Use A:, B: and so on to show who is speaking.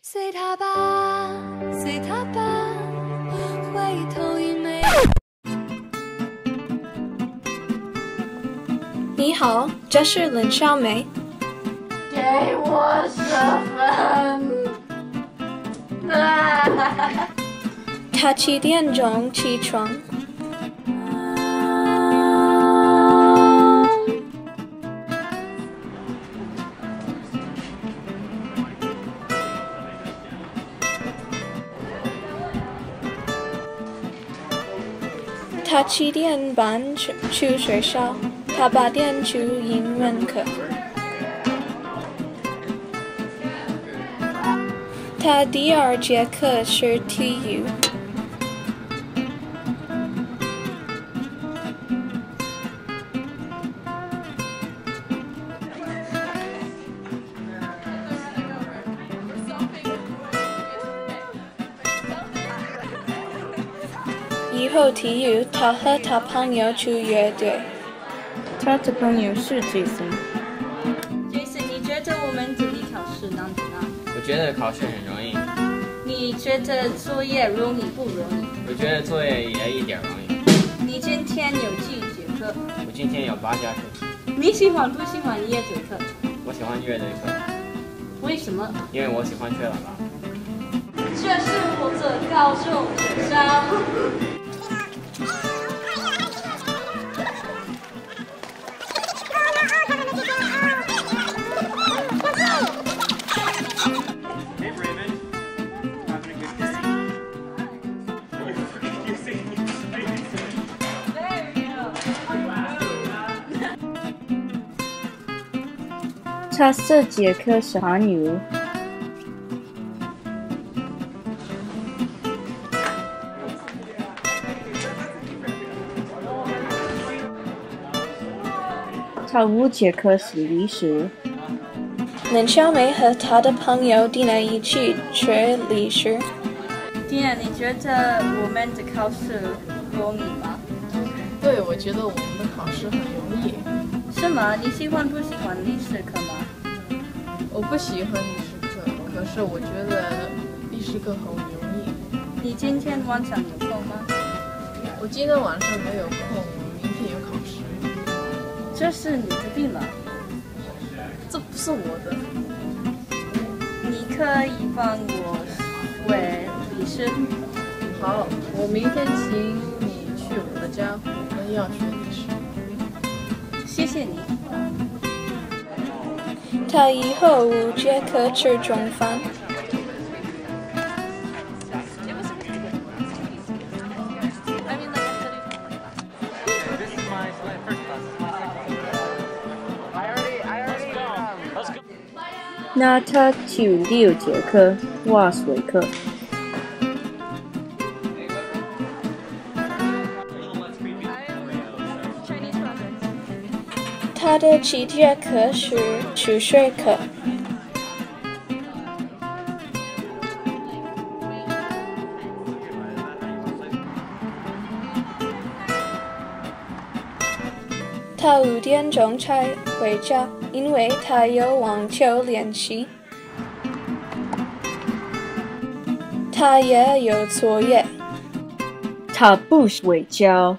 A: 随他吧，随他吧，回头已没。
B: 你好，这是冷小梅。
C: 给我十分。啊！
B: 他七点钟起床。他七点半去去学校，他八点去英文课。他第二节课是体育。以后体育，他和他朋友去乐队。
D: 他的朋友是 Jason。
E: Jason，你觉得我们这里考试难不难？
F: 我觉得考试很容易。
E: 你觉得作业容易不容易？
F: 我觉得作业也一点容易。
E: 你今天有几节课？
F: 我今天有八节课。
E: 你喜欢不喜欢乐队课？
F: 我喜欢乐队课。
E: 为什么？
F: 因为我喜欢吹喇叭。
C: 这是我的高中学校。
D: 他四节课是韩语。他五节课是历史。
B: 林小梅和她的朋友蒂娜一起学历史。
E: 蒂娜，你觉得我们的考试容易吗？
G: 对，我觉得我们的考试很容易。
E: 是吗？你喜欢不喜欢历史课吗？
G: 我不喜欢历史课，可是我觉得历史课很容易。
E: 你今天晚上有空吗？
G: 我今天晚上没有空，我明天有考试。
E: 这是你的病吗？
G: 这不是我的。
E: 你可以帮我喂历史。
G: 好，我明天请你去我的家，我们要学历史。
E: 谢谢你。
B: 他以后五节课吃中饭。
D: 那他就六节课挖水课。
B: 他的七节课是数学课。他五点钟才回家，因为他有网球练习。他也有作业。
D: 他不睡觉。